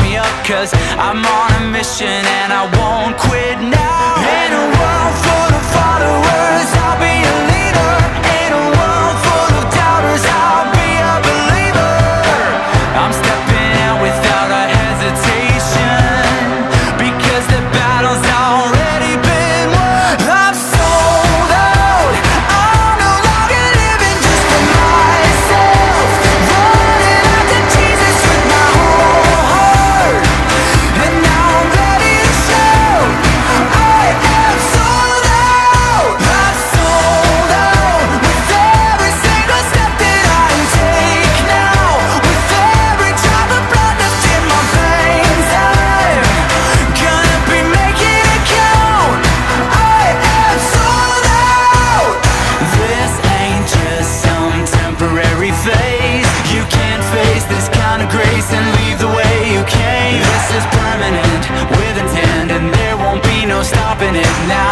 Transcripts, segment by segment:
me up Cause I'm on a mission and I won't quit now. minute now.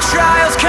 trials come